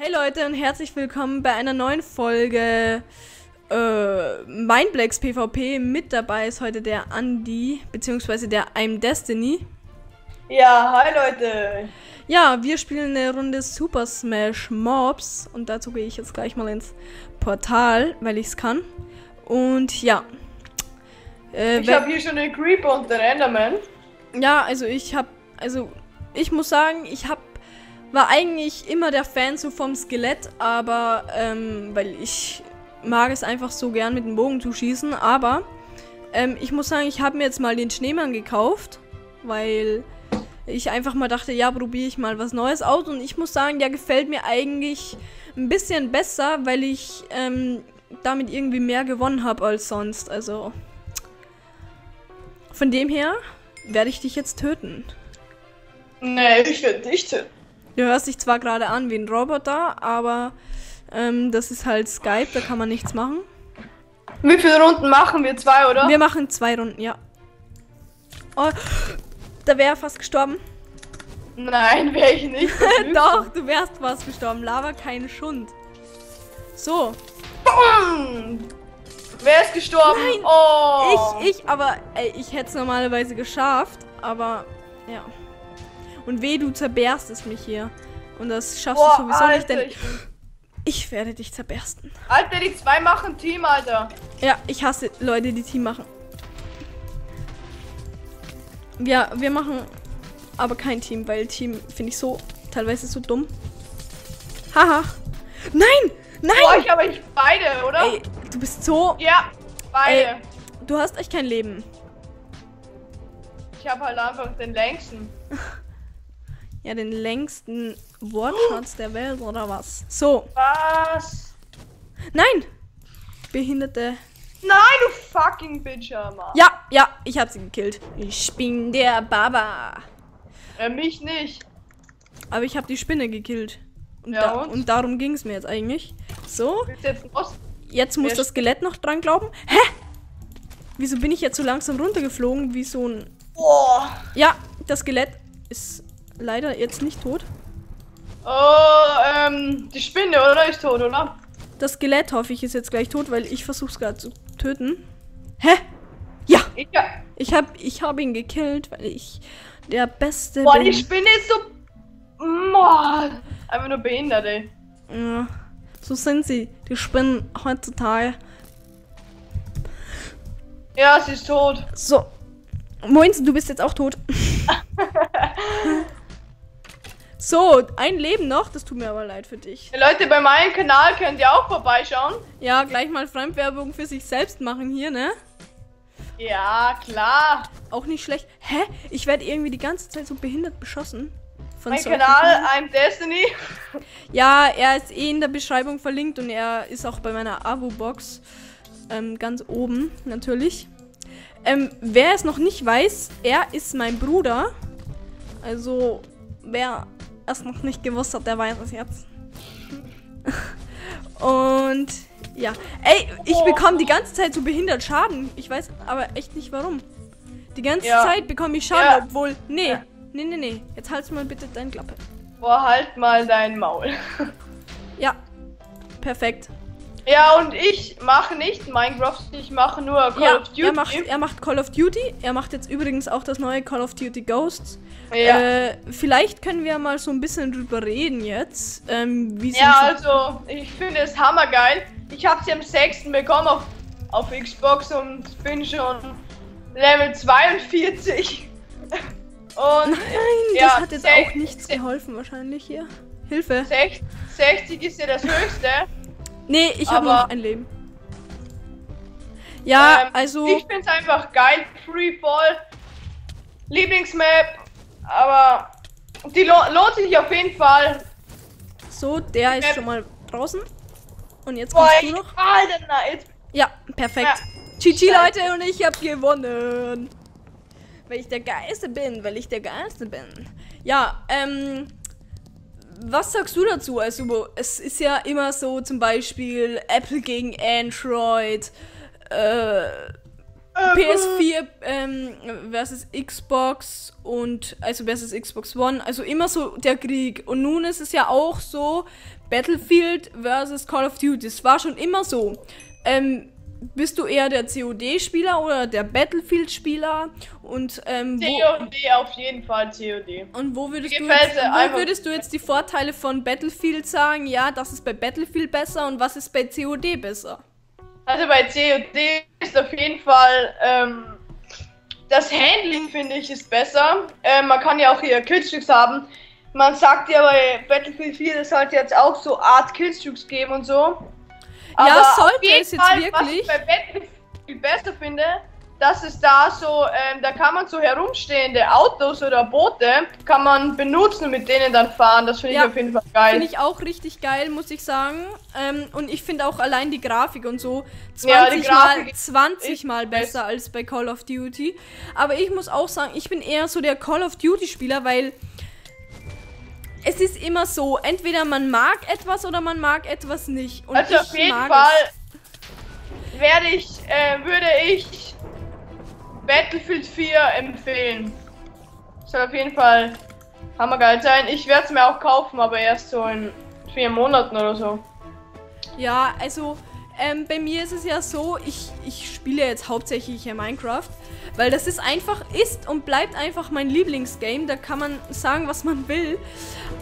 Hey Leute und herzlich willkommen bei einer neuen Folge äh, Mindblex PvP. Mit dabei ist heute der Andy, beziehungsweise der I'm Destiny. Ja, hi Leute. Ja, wir spielen eine Runde Super Smash Mobs und dazu gehe ich jetzt gleich mal ins Portal, weil ich es kann. Und ja. Äh, ich habe hier schon den Creeper und den Enderman. Ja, also ich habe, also ich muss sagen, ich habe war eigentlich immer der Fan so vom Skelett, aber ähm, weil ich mag es einfach so gern mit dem Bogen zu schießen, aber ähm, ich muss sagen, ich habe mir jetzt mal den Schneemann gekauft, weil ich einfach mal dachte, ja, probiere ich mal was Neues aus und ich muss sagen, der gefällt mir eigentlich ein bisschen besser, weil ich ähm, damit irgendwie mehr gewonnen habe als sonst, also von dem her werde ich dich jetzt töten. Nee, ich werde dich töten. Du hörst dich zwar gerade an wie ein Roboter, aber ähm, das ist halt Skype, da kann man nichts machen. Wie viele Runden machen wir? Zwei, oder? Wir machen zwei Runden, ja. Oh, da wäre fast gestorben. Nein, wäre ich nicht. Doch, du wärst fast gestorben. Lava kein Schund. So. Boom! Wer ist gestorben? Nein, oh. Ich, ich, aber ey, ich hätte es normalerweise geschafft, aber ja. Und weh, du zerberstest mich hier. Und das schaffst Boah, du sowieso Alter, nicht, denn ich, ich, werde dich zerbersten. Alter, die zwei machen Team, Alter. Ja, ich hasse Leute, die Team machen. Ja, wir machen aber kein Team, weil Team finde ich so teilweise so dumm. Haha. Nein! Nein! Boah, ich habe ich beide, oder? Ey, du bist so. Ja, beide. Ey, du hast echt kein Leben. Ich habe halt einfach den längsten. Ja, den längsten Wortschatz der Welt oder was? So. Was? Nein! Behinderte. Nein, du fucking Bitcher, Ja, ja, ich hab sie gekillt. Ich bin der Baba. Äh, mich nicht. Aber ich hab die Spinne gekillt. Und, ja, da, und? und darum ging es mir jetzt eigentlich. So. Jetzt, jetzt muss das Skelett noch dran glauben. Hä? Wieso bin ich jetzt so langsam runtergeflogen wie so ein. Boah. Ja, das Skelett ist leider jetzt nicht tot. Oh, ähm, die Spinne, oder? Ist tot, oder? Das Skelett hoffe ich ist jetzt gleich tot, weil ich versuche es gerade zu töten. Hä? Ja! Ich, ich habe ich hab ihn gekillt, weil ich der Beste Boah, bin. die Spinne ist so... Boah, einfach nur behindert, ey. Ja, so sind sie, die Spinnen heutzutage. Ja, sie ist tot. So. Moins, du bist jetzt auch tot. So, ein Leben noch. Das tut mir aber leid für dich. Leute, bei meinem Kanal könnt ihr auch vorbeischauen. Ja, gleich mal Fremdwerbung für sich selbst machen hier, ne? Ja, klar. Auch nicht schlecht. Hä? Ich werde irgendwie die ganze Zeit so behindert beschossen. Von mein Kanal, I'm Destiny. Ja, er ist eh in der Beschreibung verlinkt und er ist auch bei meiner Abo-Box ähm, ganz oben, natürlich. Ähm, wer es noch nicht weiß, er ist mein Bruder. Also, wer es noch nicht gewusst hat, der weiß es jetzt. Und ja. Ey, ich bekomme die ganze Zeit so behindert Schaden. Ich weiß aber echt nicht warum. Die ganze ja. Zeit bekomme ich Schaden, ja. obwohl. Nee, ja. nee, nee, nee. Jetzt halt's mal bitte dein Klappe. Boah, halt mal dein Maul. ja. Perfekt. Ja, und ich mache nicht Minecraft, ich mache nur Call ja, of Duty. Er macht, er macht Call of Duty. Er macht jetzt übrigens auch das neue Call of Duty Ghosts. Ja. Äh, vielleicht können wir mal so ein bisschen drüber reden jetzt. Ähm, ja, also, ich finde es hammergeil. Ich habe sie am 6. bekommen auf, auf Xbox und bin schon Level 42. Und Nein, ja, das hat jetzt auch nichts geholfen wahrscheinlich hier. Hilfe. 60 ist ja das höchste. Nee, ich habe noch ein Leben. Ja, ähm, also. Ich find's einfach geil. Freefall. Lieblingsmap. Aber die lo lohnt sich auf jeden Fall. So, der ist schon mal draußen. Und jetzt kommst Boah, du noch. Alter, jetzt. Ja, perfekt. Ja. GG, Leute, und ich habe gewonnen. Weil ich der Geiste bin, weil ich der Geiste bin. Ja, ähm, was sagst du dazu? Also, es ist ja immer so zum Beispiel Apple gegen Android, äh, PS4 ähm, versus Xbox und also versus Xbox One, also immer so der Krieg. Und nun ist es ja auch so, Battlefield versus Call of Duty. Das war schon immer so. Ähm, bist du eher der COD-Spieler oder der Battlefield-Spieler? Und ähm, COD auf jeden Fall COD. Und wo würdest, du jetzt, wo würdest du jetzt die Vorteile von Battlefield sagen? Ja, das ist bei Battlefield besser und was ist bei COD besser? Also bei COD ist auf jeden Fall ähm, das Handling finde ich ist besser. Ähm, man kann ja auch hier Killstreaks haben. Man sagt ja bei Battlefield 4, es sollte jetzt auch so Art Killstreaks geben und so. Aber ja, sollte es jetzt Fall, wirklich. Was ich bei Battlefield besser finde, dass es da so, ähm, da kann man so herumstehende Autos oder Boote, kann man benutzen und mit denen dann fahren. Das finde ja, ich auf jeden Fall geil. Finde ich auch richtig geil, muss ich sagen. Ähm, und ich finde auch allein die Grafik und so 20 ja, mal, 20 mal besser als bei Call of Duty. Aber ich muss auch sagen, ich bin eher so der Call of Duty Spieler, weil es ist immer so, entweder man mag etwas oder man mag etwas nicht. Und also auf jeden Fall werde ich, äh, würde ich Battlefield 4 empfehlen. Soll auf jeden Fall hammergeil sein. Ich werde es mir auch kaufen, aber erst so in vier Monaten oder so. Ja, also ähm, bei mir ist es ja so, ich, ich spiele jetzt hauptsächlich Minecraft, weil das ist einfach, ist und bleibt einfach mein Lieblingsgame. Da kann man sagen, was man will.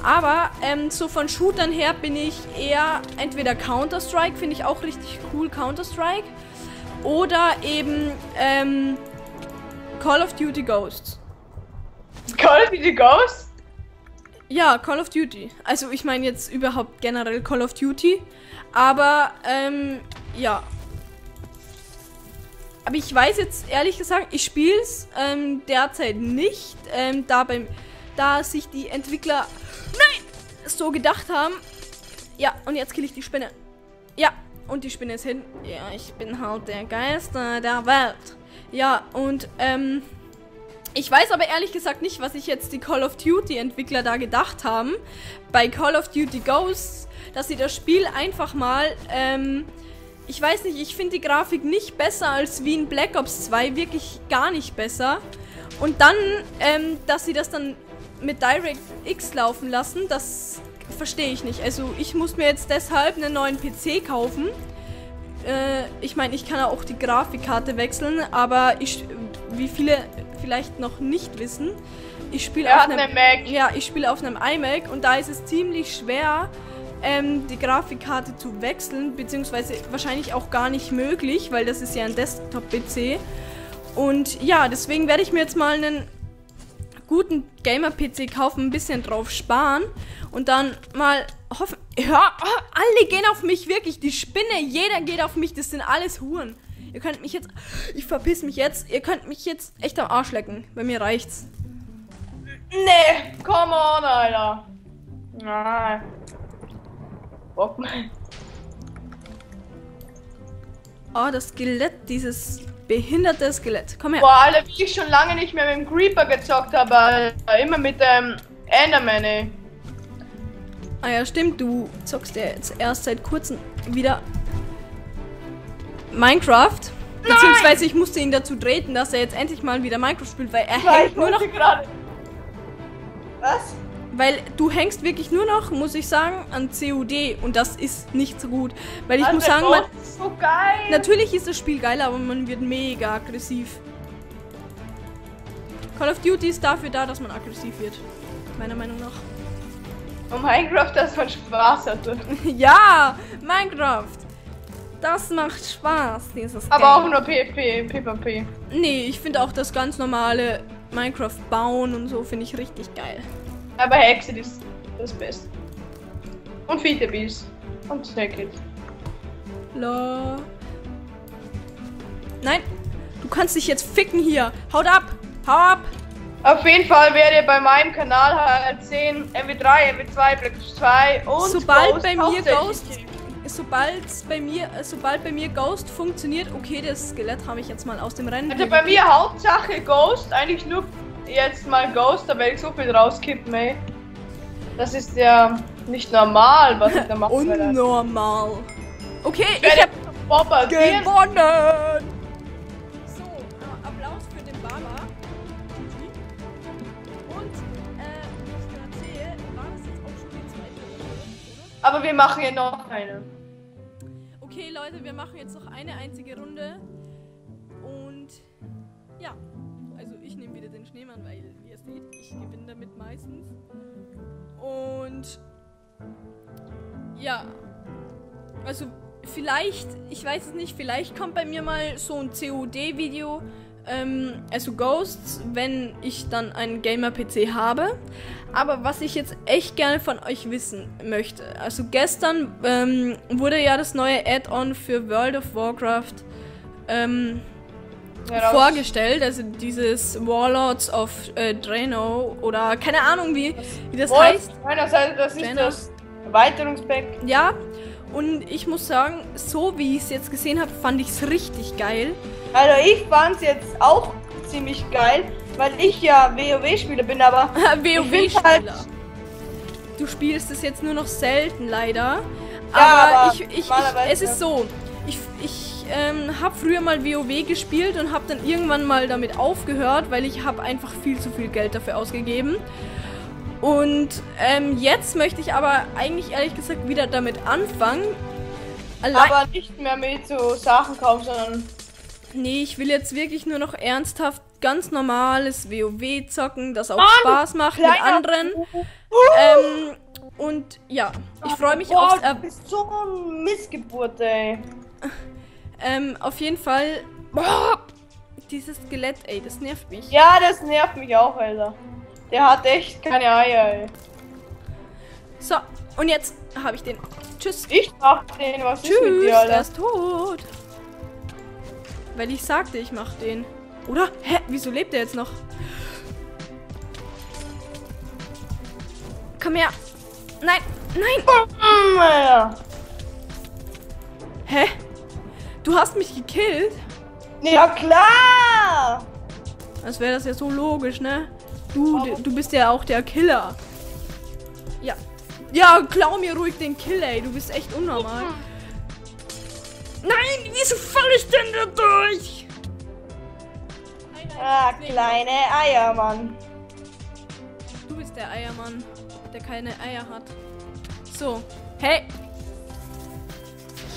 Aber ähm, so von Shootern her bin ich eher entweder Counter-Strike, finde ich auch richtig cool, Counter-Strike. Oder eben ähm, Call of Duty Ghosts. Call of Duty Ghosts? Ja, Call of Duty. Also ich meine jetzt überhaupt generell Call of Duty. Aber, ähm, ja. Aber ich weiß jetzt ehrlich gesagt, ich spiele es ähm, derzeit nicht, ähm, da, beim, da sich die Entwickler nein, so gedacht haben. Ja, und jetzt kill ich die Spinne. Ja, und die Spinne ist hin. Ja, ich bin halt der Geister der Welt. Ja, und ähm, ich weiß aber ehrlich gesagt nicht, was sich jetzt die Call of Duty Entwickler da gedacht haben. Bei Call of Duty Ghosts dass sie das Spiel einfach mal, ähm, ich weiß nicht, ich finde die Grafik nicht besser als wie in Black Ops 2, wirklich gar nicht besser. Und dann, ähm, dass sie das dann mit DirectX laufen lassen, das verstehe ich nicht. Also ich muss mir jetzt deshalb einen neuen PC kaufen. Äh, ich meine, ich kann auch die Grafikkarte wechseln, aber ich, wie viele vielleicht noch nicht wissen, ich spiele auf einem. Ja, ich spiele auf einem iMac und da ist es ziemlich schwer, ähm, die Grafikkarte zu wechseln, beziehungsweise wahrscheinlich auch gar nicht möglich, weil das ist ja ein Desktop-PC. Und ja, deswegen werde ich mir jetzt mal einen guten Gamer-PC kaufen, ein bisschen drauf sparen und dann mal hoffen. Ja, oh, alle gehen auf mich, wirklich. Die Spinne, jeder geht auf mich, das sind alles Huren. Ihr könnt mich jetzt. Ich verpiss mich jetzt. Ihr könnt mich jetzt echt am Arsch lecken. Bei mir reicht's. Nee, come on, Alter. Nein. Bock mal. Oh, das Skelett, dieses behinderte Skelett. Komm her. Boah, Alter, wie ich schon lange nicht mehr mit dem Creeper gezockt habe, immer mit dem Enderman, ey. Ah ja, stimmt, du zockst ja jetzt erst seit kurzem wieder Minecraft. Nein! Beziehungsweise ich musste ihn dazu treten, dass er jetzt endlich mal wieder Minecraft spielt, weil er Nein, hängt nur noch... Grade. Was? Weil du hängst wirklich nur noch, muss ich sagen, an COD und das ist nicht so gut. Weil ich Alter, muss sagen, man, so geil. natürlich ist das Spiel geil, aber man wird mega aggressiv. Call of Duty ist dafür da, dass man aggressiv wird. Meiner Meinung nach. Und Minecraft, dass man Spaß hatte. ja, Minecraft. Das macht Spaß, dieses Aber Game. auch nur PvP, PvP. Nee, ich finde auch das ganz normale Minecraft bauen und so finde ich richtig geil. Aber Hexe ist das Beste. Und Vitabees. Und Snacket. La. Nein! Du kannst dich jetzt ficken hier! Haut ab! Hau ab! Auf jeden Fall werdet ihr bei meinem Kanal halt sehen MW3, MW2, Black 2 und sobald Ghost bei mir Ghost sobald bei mir sobald bei mir Ghost funktioniert, okay, das Skelett habe ich jetzt mal aus dem Rennen. Also bei mir Hauptsache Ghost, eigentlich nur jetzt mal Ghost, da werde ich so viel rauskippen, ey. Das ist ja nicht normal, was ich da mache. Unnormal. Okay, ich, ich hab gewonnen. So, äh, Applaus für den Baba. Und, äh, ich erzähle, war das jetzt auch schon die zweite Runde, Aber wir machen hier noch eine. Okay, Leute, wir machen jetzt noch eine einzige Runde. Schneemann, weil, wie ihr seht, ich gewinne damit meistens. Und ja, also vielleicht, ich weiß es nicht, vielleicht kommt bei mir mal so ein COD-Video, ähm, also Ghosts, wenn ich dann einen Gamer-PC habe. Aber was ich jetzt echt gerne von euch wissen möchte, also gestern ähm, wurde ja das neue Add-on für World of Warcraft ähm, Ja, vorgestellt, also dieses Warlords of äh, Drano oder keine Ahnung wie, wie das Wolf, heißt. Meiner Seite, das ist Jenna. das Erweiterungspack. Ja, und ich muss sagen, so wie ich es jetzt gesehen habe, fand ich es richtig geil. Also ich fand's jetzt auch ziemlich geil, weil ich ja WoW-Spieler bin, aber WoW-Spieler. halt- Du spielst es jetzt nur noch selten, leider. Ja, aber, aber ich, ich, ich, es ist so. Ähm, habe früher mal WoW gespielt und habe dann irgendwann mal damit aufgehört, weil ich habe einfach viel zu viel Geld dafür ausgegeben. Und ähm, jetzt möchte ich aber eigentlich ehrlich gesagt wieder damit anfangen. Allein aber nicht mehr mit so Sachen kaufen, sondern Nee, ich will jetzt wirklich nur noch ernsthaft ganz normales WoW zocken, das auch Mann, Spaß macht mit anderen. Ähm, und ja, ich freue mich Boah, aufs du er bist so Missgeburt, ey. Ähm, auf jeden Fall. Boah, dieses Skelett, ey, das nervt mich. Ja, das nervt mich auch, Alter. Der hat echt keine Eier, ey. So, und jetzt habe ich den. Tschüss. Ich mach den, was ist mit Tschüss, dir, der Alter? ist tot. Weil ich sagte, ich mach den. Oder? Hä? Wieso lebt er jetzt noch? Komm her. Nein, nein. Hä? Du hast mich gekillt? Ja, klar! Als wäre das ja so logisch, ne? Du, du bist ja auch der Killer. Ja. Ja, klau mir ruhig den Kill, ey. Du bist echt unnormal. Nein, wieso falle ich denn da durch? Ah, kleine Eier, Mann. Du bist der Eiermann, der keine Eier hat. So. Hey.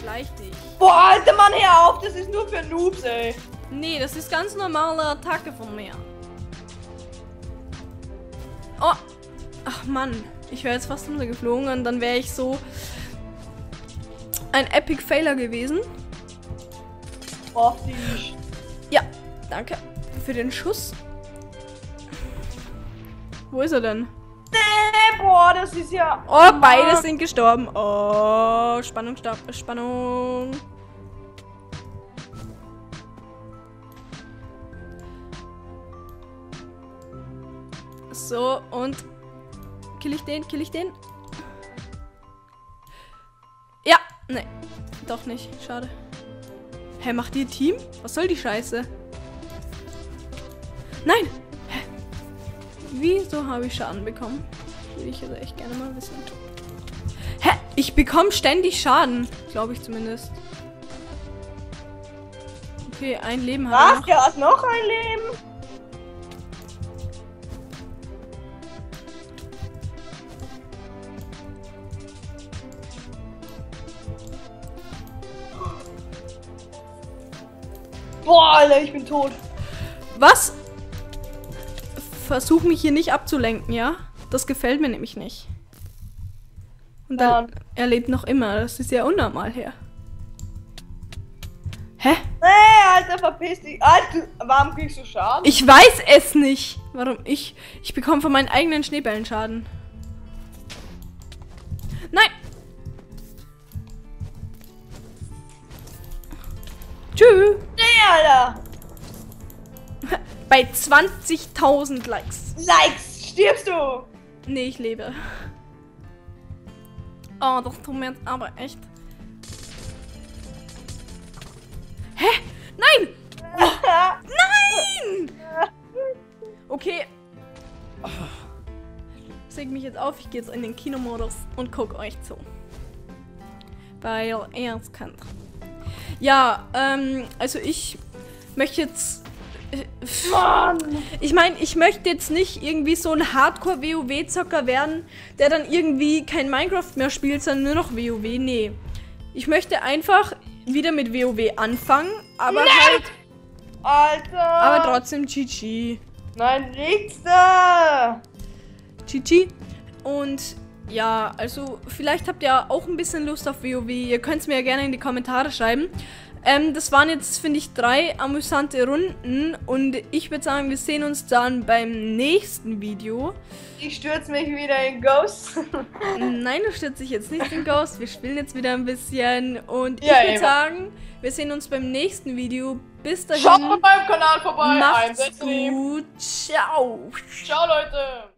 Schleich dich. Boah, alter Mann, hör auf, das ist nur für Noobs, ey. Nee, das ist ganz normale Attacke von mir. Oh. Ach Mann. Ich wäre jetzt fast runtergeflogen und dann wäre ich so ein Epic Failer gewesen. Boah, die. Ja, danke für den Schuss. Wo ist er denn? Nee, boah, das ist ja. Oh, beide sind gestorben. Oh, Spannung, Spannung. So, und kill ich den, kill ich den? Ja, nee, doch nicht, schade. Hä, macht ihr Team? Was soll die Scheiße? Nein! Wieso habe ich Schaden bekommen? Würde ich also echt gerne mal wissen. Hä? Ich bekomme ständig Schaden. Glaube ich zumindest. Okay, ein Leben hat er Was? noch. Der hat noch ein Leben? Boah, Alter, ich bin tot. Was? Versuch mich hier nicht abzulenken, ja? Das gefällt mir nämlich nicht. Und dann, Ja. er lebt noch immer. Das ist ja unnormal her. Hä? Nee, Alter, verpiss dich. Alter, warum kriegst du Schaden? Ich weiß es nicht. Warum ich? Ich bekomme von meinen eigenen Schneebällen Schaden. Nein! Bei 20.000 Likes. Likes, stirbst du. Nee, ich lebe. Oh, das tut mir jetzt aber echt. Hä? Nein! Nein! Okay. Oh. Seg mich jetzt auf, ich gehe jetzt in den Kinomodus und guck euch zu. Weil er es kann. Ja, ähm, also ich möchte jetzt Mann! Ich meine, ich möchte jetzt nicht irgendwie so ein Hardcore-WoW-Zocker werden, der dann irgendwie kein Minecraft mehr spielt, sondern nur noch WoW. Nee. Ich möchte einfach wieder mit WoW anfangen, aber Nein! halt, Alter! aber trotzdem GG. Nein, da! GG. Und ja, also vielleicht habt ihr auch ein bisschen Lust auf WoW. Ihr könnt es mir ja gerne in die Kommentare schreiben. Ähm, das waren jetzt, finde ich, drei amüsante Runden. Und ich würde sagen, wir sehen uns dann beim nächsten Video. Ich stürze mich wieder in Ghost. Nein, du stürzt dich jetzt nicht in Ghost. Wir spielen jetzt wieder ein bisschen. Und Ja, ich würde sagen, wir sehen uns beim nächsten Video. Bis dahin. Schaut bei meinem Kanal vorbei. Macht's gut. Ciao. Ciao, Leute.